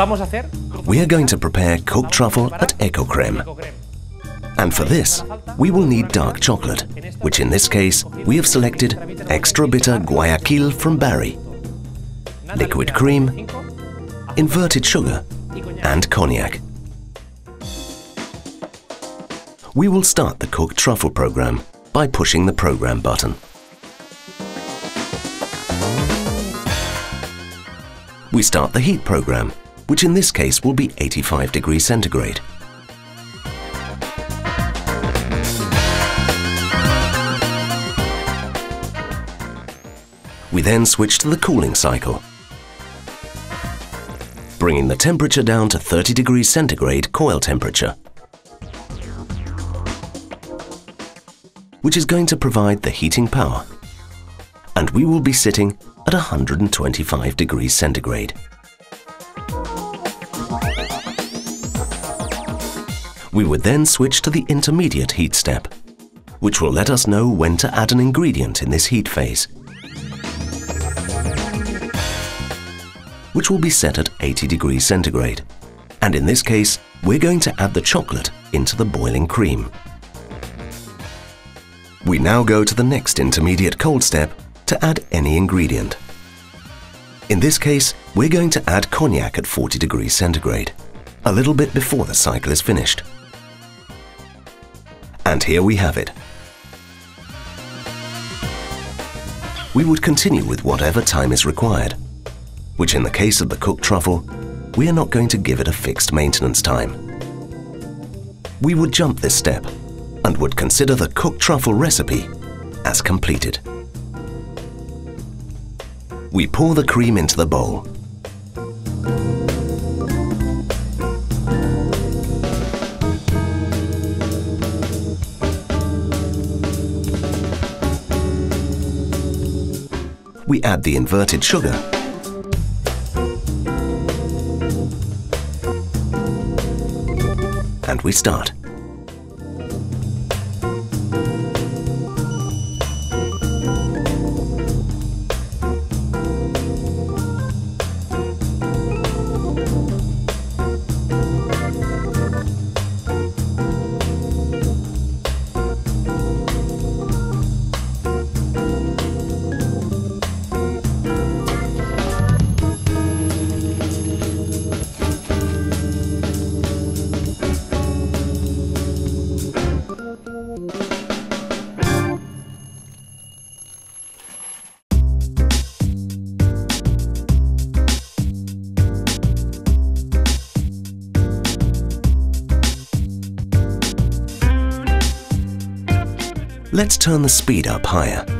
vamos a hacer? We are going to prepare cooked truffle at Ecocrem. And for this, we will need dark chocolate, which in this case we have selected extra bitter Guayaquil from Barry, liquid cream, inverted sugar, and cognac. We will start the cooked truffle program by pushing the program button. We start the heat program, which in this case will be 85 degrees centigrade. We then switch to the cooling cycle, bringing the temperature down to 30 degrees centigrade coil temperature, which is going to provide the heating power. And we will be sitting at 125 degrees centigrade. We would then switch to the intermediate heat step, which will let us know when to add an ingredient in this heat phase. which will be set at 80 degrees centigrade. And in this case, we're going to add the chocolate into the boiling cream. We now go to the next intermediate cold step to add any ingredient. In this case, we're going to add cognac at 40 degrees centigrade, a little bit before the cycle is finished. And here we have it. We would continue with whatever time is required which in the case of the cooked truffle, we are not going to give it a fixed maintenance time. We would jump this step and would consider the cooked truffle recipe as completed. We pour the cream into the bowl. We add the inverted sugar and we start. Let's turn the speed up higher.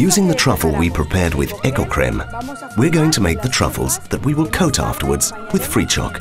Using the truffle we prepared with Ecocrem, we're going to make the truffles that we will coat afterwards with free choc.